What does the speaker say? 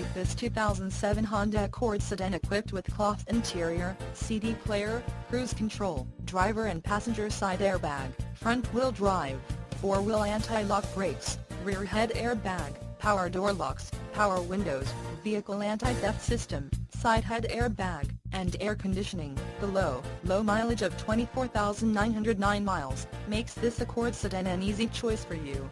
like this 2007 Honda Accord sedan equipped with cloth interior, CD player, cruise control, driver and passenger side airbag, front-wheel drive, four-wheel anti-lock brakes, rear head airbag, power door locks, power windows, vehicle anti-theft system, side head airbag, and air conditioning. The low, low mileage of 24,909 miles makes this Accord sedan an easy choice for you.